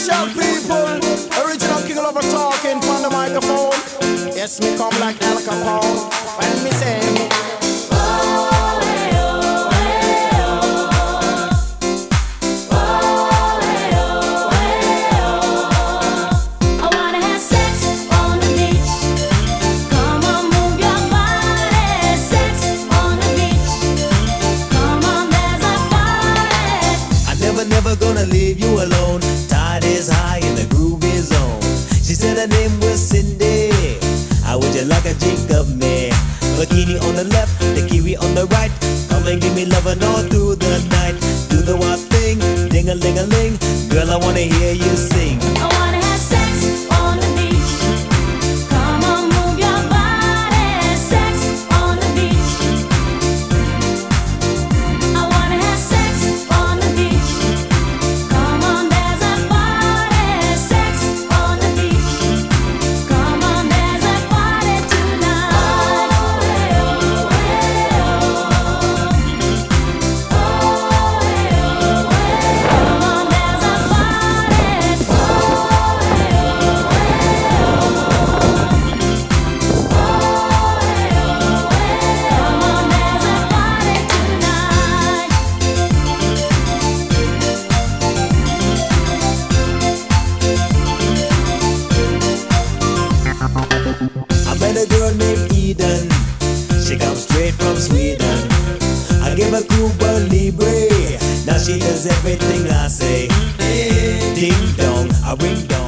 crucial people. Original King Lover talking from the microphone. Yes, me say, I want to have sex on the beach. come like Al Capone. When me say. Me. never gonna leave you alone. Tide is high and the groove is on. She said her name was Cindy. How would you like a drink of me? Bikini on the left, the kiwi on the right. Come and give me loving all through the night. Do the wild thing, ding a ling a ling. Girl, I wanna hear you sing. Met a girl named Eden. She comes straight from Sweden. I gave her Cuba Libre. Now she does everything I say. Ding dong, I ring dong.